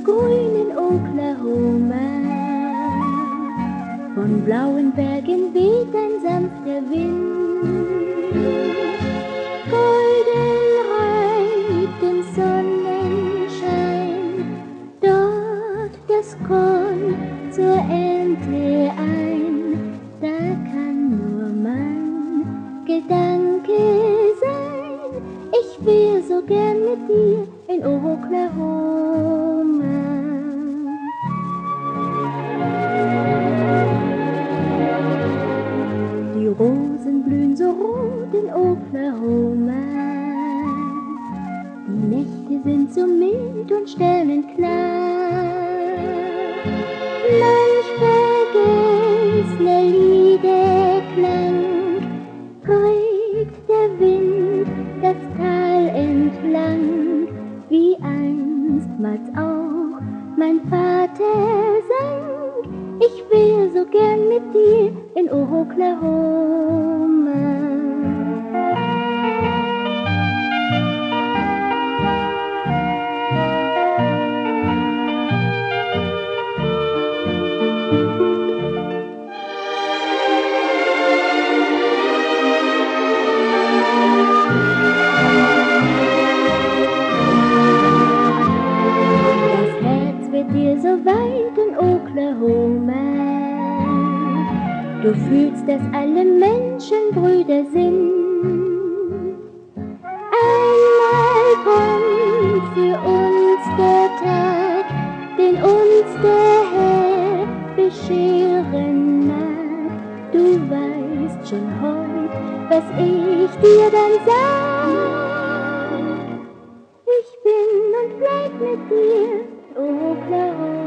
so grün in Oklahoma. Von blauen Bergen weht ein sanfter Wind. Goldenreich im Sonnenschein, dort das Korn zur Ernte ein, da kann nur mein Gedanke sein. Ich wär so gern mit dir in Oklahoma. In Oklahoma. Die Nächte sind so mild und sternenklar. Manch vergessene Liederklang trägt der Wind das Tal entlang, wie einstmals auch mein Vater sang. Ich wär so gern mit dir in Oklahoma. Oklahoma. Du fühlst, dass alle Menschen Brüder sind. Einmal kommt für uns der Tag, den uns der Herr bescheren mag. Du weißt schon heut, was ich dir dann sag. Ich bin und bleib mit dir, Oklahoma.